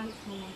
翻出吗？